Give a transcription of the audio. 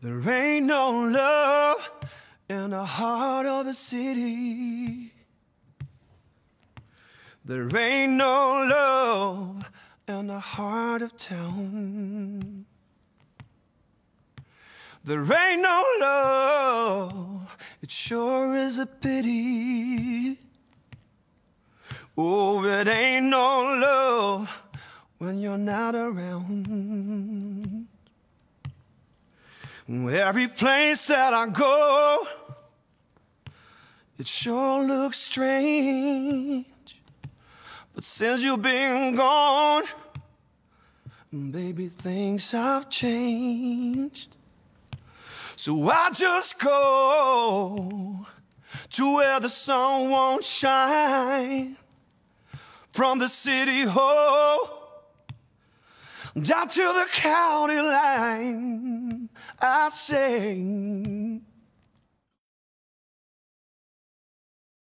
There ain't no love in the heart of a city. There ain't no love in the heart of town. There ain't no love, it sure is a pity. Oh, it ain't no love when you're not around. Every place that I go, it sure looks strange. But since you've been gone, baby, things have changed. So I just go to where the sun won't shine from the city hall down to the county line. Sing.